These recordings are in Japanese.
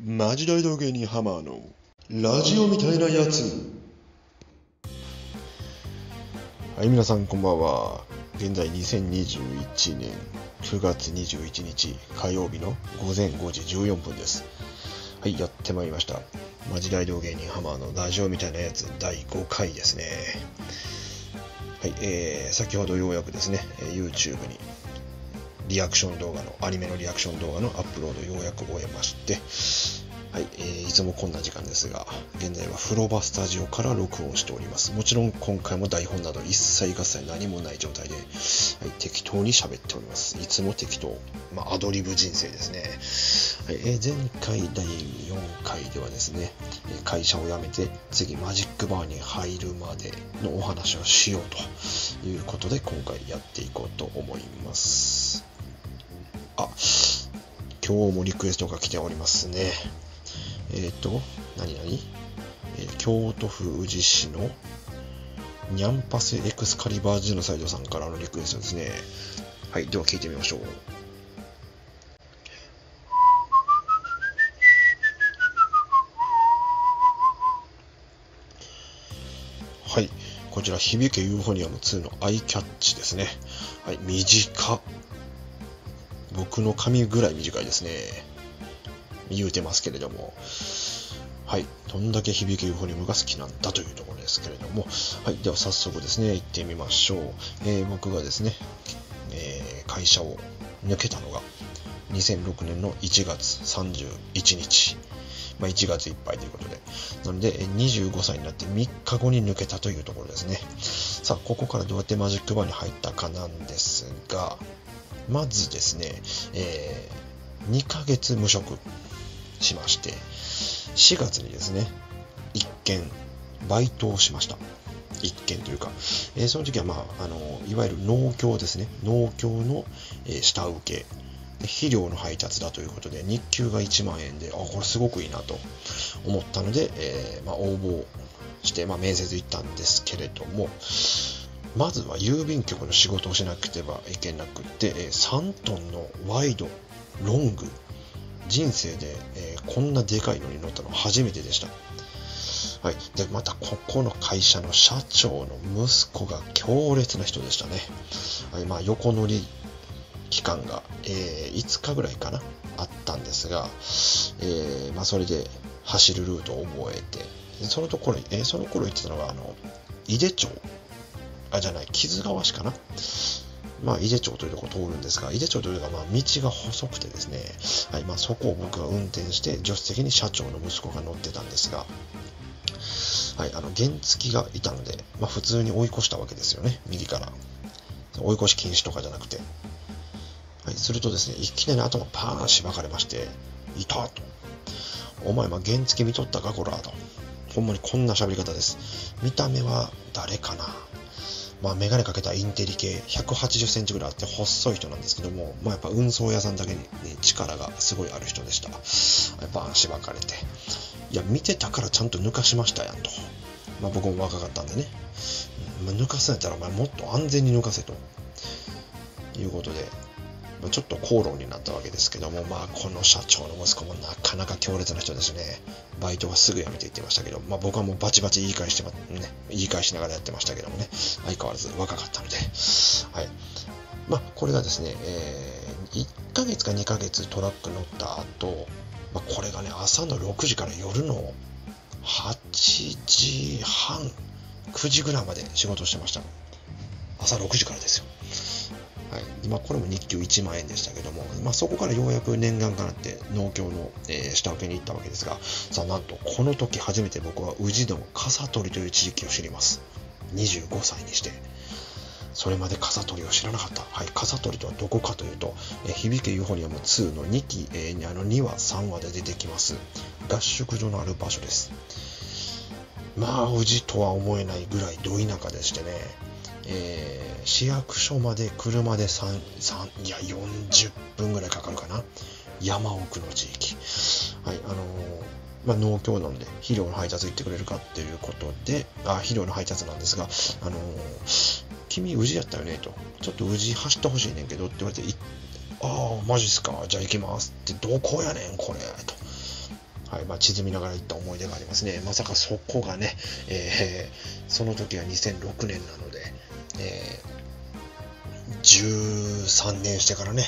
マジ大道芸人ハマーのラジオみたいなやつ。はい皆さんこんばんは。現在2021年9月21日火曜日の午前5時14分です。はいやってまいりました。マジ大道芸人ハマーのラジオみたいなやつ第5回ですね。はい、えー、先ほどようやくですね YouTube にリアクション動画の、アニメのリアクション動画のアップロードようやく終えまして、はい、えー、いつもこんな時間ですが、現在は風呂場スタジオから録音しております。もちろん今回も台本など一切合切何もない状態で、はい、適当に喋っております。いつも適当。まあ、アドリブ人生ですね。はい、えー、前回第4回ではですね、会社を辞めて次マジックバーに入るまでのお話をしようということで今回やっていこうと思います。あ、今日もリクエストが来ておりますね。えっ、ー、と、何々、えー、京都府宇治市のニャンパスエクスカリバージュのサイドさんからのリクエストですね。はい、では聞いてみましょう。はい、こちら、響けユーフォニアム2のアイキャッチですね。はい、短。僕の髪ぐらい短いですね。言うてますけれども。はい。どんだけ響けユーフォニウムが好きなんだというところですけれども。はい。では早速ですね、行ってみましょう。えー、僕がですね、えー、会社を抜けたのが2006年の1月31日。まあ、1月いっぱいということで。なので、25歳になって3日後に抜けたというところですね。さあ、ここからどうやってマジックバーに入ったかなんですが、まずですね、えー、2ヶ月無職しまして、4月にですね、1件バイトをしました。1件というか、えー、その時は、まあ、あのいわゆる農協ですね、農協の、えー、下請け肥料の配達だということで、日給が1万円で、あ、これすごくいいなと思ったので、えー、まあ、応募して、まあ、面接行ったんですけれども、まずは郵便局の仕事をしなくてはいけなくて、3トンのワイド、ロング、人生で、えー、こんなでかいのに乗ったの初めてでした。はい、でまたここの会社の社長の息子が強烈な人でしたね。はいまあ、横乗り期間が、えー、5日ぐらいかなあったんですが、えー、まあ、それで走るルートを覚えてそのところ、えー、その頃言ってたのがあの井手町あ、じゃない、木津川市かな。まあ、井手町というところ通るんですが、井手町というか、まあ、道が細くてですね、はい、まあ、そこを僕が運転して、助手席に社長の息子が乗ってたんですが、はい、あの、原付がいたので、まあ、普通に追い越したわけですよね、右から。追い越し禁止とかじゃなくて。はい、するとですね、いきなり頭パーンしばかれまして、いたと。お前、まあ、原付見とったか、こら、と。ほんまにこんな喋り方です。見た目は誰かな？まあ、眼鏡かけたインテリ系、180センチぐらいあって細い人なんですけども、まあ、やっぱ運送屋さんだけに、力がすごいある人でした。やっぱ足ばかれて。いや、見てたからちゃんと抜かしましたやんと。まあ、僕も若かったんでね。まあ、抜かすんやったらお前もっと安全に抜かせと。いうことで、ちょっと口論になったわけですけども、まあ、この社長の息子もなかなか強烈な人ですね。バイトはすぐ辞めていってましたけど、まあ、僕はもうバチバチ言い返して、ね、言い返しながらやってましたけどもね、相変わらず若かったので、はい。まあ、これがですね、えー、1ヶ月か2ヶ月トラック乗った後、まあ、これがね、朝の6時から夜の8時半、9時ぐらいまで仕事してました。朝6時からですよ。はい、まあ、これも日給1万円でしたけども、まあ、そこからようやく念願かなって農協の、えー、下請けに行ったわけですが、さあなんとこの時初めて僕は宇治の笠取という地域を知ります。25歳にして。それまで笠取を知らなかった。はい、笠取とはどこかというと、えー、響けユーフォニアム2の2期、えー、あの2話、3話で出てきます。合宿所のある場所です。まあ、宇治とは思えないぐらいど田舎でしてね、えー、市役所まで車で3、3いや、40分ぐらいかかるかな。山奥の地域。はい、あのー、まあ、農協なんで肥料の配達行ってくれるかっていうことで、あ、肥料の配達なんですが、あのー、君宇治やったよねと。ちょっと宇治走ってほしいねんけどって言われて、ああ、マジっすか。じゃあ行きますって、どこやねん、これ。と。はいまあ、地図見ながら行った思い出がありますね。まさかそこがね、えー、その時は2006年なので、えー、13年してからね、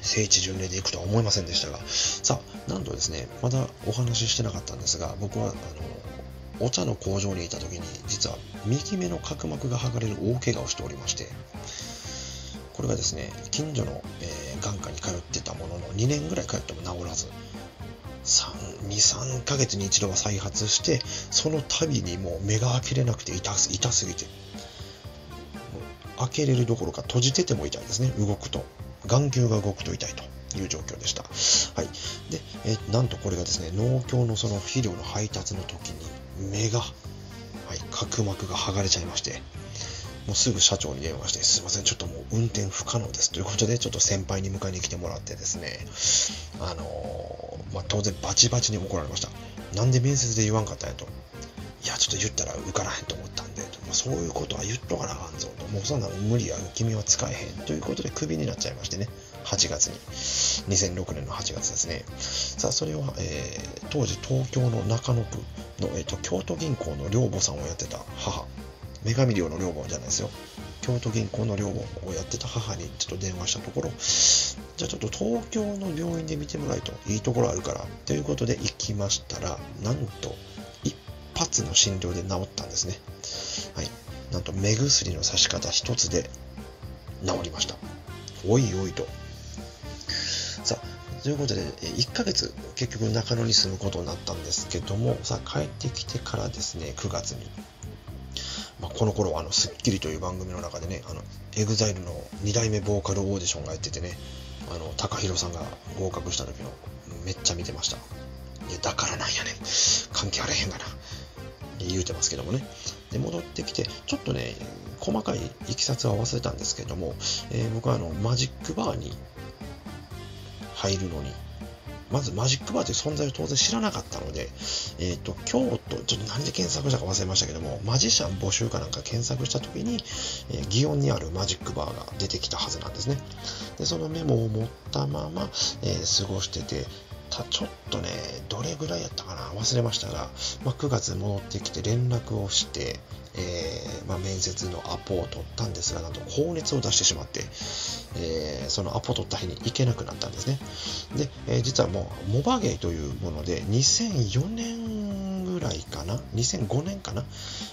聖地巡礼で行くとは思いませんでしたが、さあ、なんとですね、まだお話ししてなかったんですが、僕は、あの、お茶の工場にいた時に、実は右目の角膜が剥がれる大怪我をしておりまして、これがですね、近所の、えー、眼科に通ってたものの、2年ぐらい通っても治らず、2、3ヶ月に一度は再発して、その度にもう目が開けれなくて痛す痛すぎて、開けれるどころか閉じてても痛いですね、動くと。眼球が動くと痛いという状況でした。はい。で、えなんとこれがですね、農協のその肥料の配達の時に目が、はい、角膜が剥がれちゃいまして、もうすぐ社長に電話して、すいません、ちょっともう運転不可能ですということで、ちょっと先輩に迎えに来てもらってですね、あのー、まあ、当然バチバチに怒られました。なんで面接で言わんかったんやと。いや、ちょっと言ったら受からへんと思った、まあ、そういうことは言っとかなあかんぞと。もうそんなの無理や、君は使えへんということでクビになっちゃいましてね。8月に。2006年の8月ですね。さあ、それは、えー、当時東京の中野区の、えーと、京都銀行の寮母さんをやってた母。女神寮の寮母じゃないですよ。京都銀行の寮母をやってた母にちょっと電話したところ、じゃあちょっと東京の病院で見てもらいといいところあるから、ということで行きましたら、なんと発の診療で治ったんですね。はい。なんと目薬の刺し方一つで治りました。おいおいと。さあ、ということで、1ヶ月結局中野に住むことになったんですけども、さあ帰ってきてからですね、9月に。まあ、この頃はあの、スッキリという番組の中でね、あの、 EXILE の2代目ボーカルオーディションがやっててね、あの、高弘さんが合格した時の、めっちゃ見てました。いや、だからなんやねん。関係あれへんがな。言うてますけどもね。で、戻ってきて、ちょっとね、細かいいきさつは忘れたんですけども、えー、僕はあの、マジックバーに入るのに、まずマジックバーという存在を当然知らなかったので、えっ、ー、と、京都、ちょっと何で検索したか忘れましたけども、マジシャン募集かなんか検索した時に、えー、祇園にあるマジックバーが出てきたはずなんですね。で、そのメモを持ったまま、えー、過ごしてて、たちょっとね、どれぐらいやったかな？忘れましたが、まあ、9月戻ってきて連絡をして、えー、まあ、面接のアポを取ったんですが、なんと高熱を出してしまって、えー、そのアポ取った日に行けなくなったんですね。で、えー、実はもう、モバゲイというもので、2004年ぐらいかな ?2005 年かな、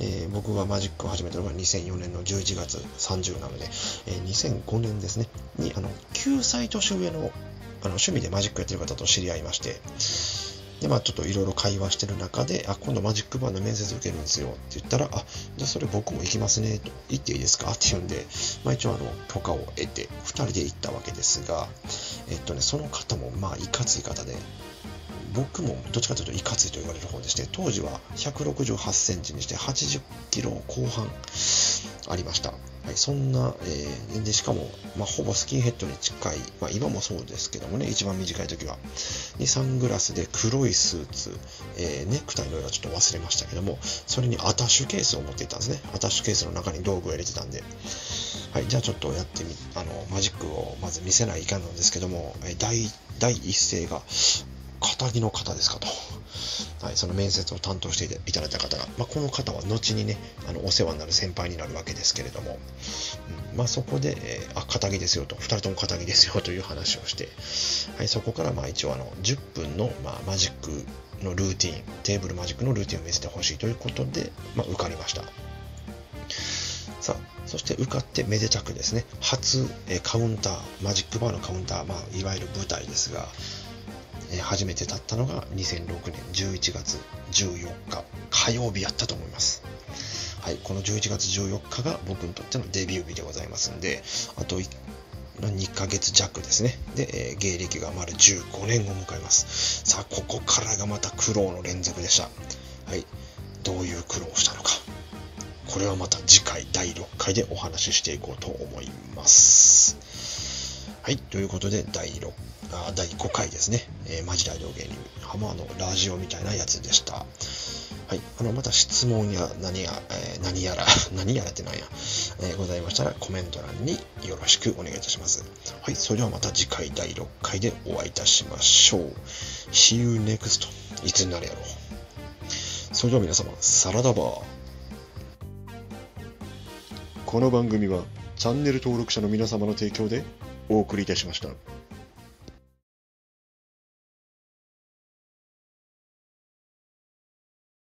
え僕がマジックを始めたのが2004年の11月30なので、え2005年ですね、に、あの、9歳年上のあの趣味でマジックやってる方と知り合いまして、で、まあちょっといろいろ会話してる中で、あ、今度マジックバーの面接受けるんですよって言ったら、あ、じゃそれ僕も行きますねと、行っていいですか？って言うんで、まあ一応あの、許可を得て、2人で行ったわけですが、えっとね、その方もまあいかつい方で、僕もどっちかというといかついと言われる方でして、当時は168センチにして80キロ後半ありました。はい、そんな、えー、で、しかも、まあ、ほぼスキンヘッドに近い、まあ、今もそうですけどもね、一番短い時は、にサングラスで黒いスーツ、えー、ネクタイの色はちょっと忘れましたけども、それにアタッシュケースを持っていたんですね。アタッシュケースの中に道具を入れてたんで、はい、じゃあちょっとやってみ、あの、マジックをまず見せないかんなんですけども、第、第一声が、肩着の方ですか？と。はい、その面接を担当していただいた方が、まあ、この方は後にね、あのお世話になる先輩になるわけですけれども、うん、まあ、そこで、えー、あ、肩着ですよと、2人とも肩着ですよという話をして、はい、そこからまあ一応あの10分の、まあ、マジックのルーティン、テーブルマジックのルーティンを見せてほしいということで、まあ、受かりました。さあ、そして受かってめでたくですね、初、えカウンター、マジックバーのカウンター、まあ、いわゆる舞台ですが、え初めて立ったのが2006年11月14日火曜日やったと思います。はい、この11月14日が僕にとってのデビュー日でございますんで、あと2ヶ月弱ですね。で、えー、芸歴が丸15年を迎えます。さあ、ここからがまた苦労の連続でした。はい、どういう苦労をしたのか。これはまた次回第6回でお話ししていこうと思います。はい、ということで第6あ第5回ですね、えー、マジ大道芸人浜のラジオみたいなやつでした。はい。あの、また質問や何や、えー、何やら、何やらって何や、えー、ございましたらコメント欄によろしくお願いいたします。はい。それではまた次回第6回でお会いいたしましょう。See you next いつになるやろう。それでは皆様、サラダバー。この番組はチャンネル登録者の皆様の提供でお送りいたしました。